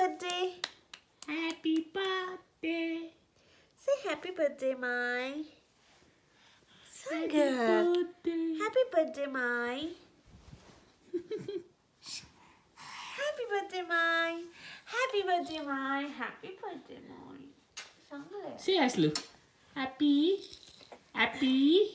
birthday. Happy birthday. Say happy birthday, Mai. So Happy good. birthday. Happy birthday, Mai. Happy birthday, Mai. Happy birthday, Mai. Happy birthday, Mai. Say yes, look. Happy. Happy.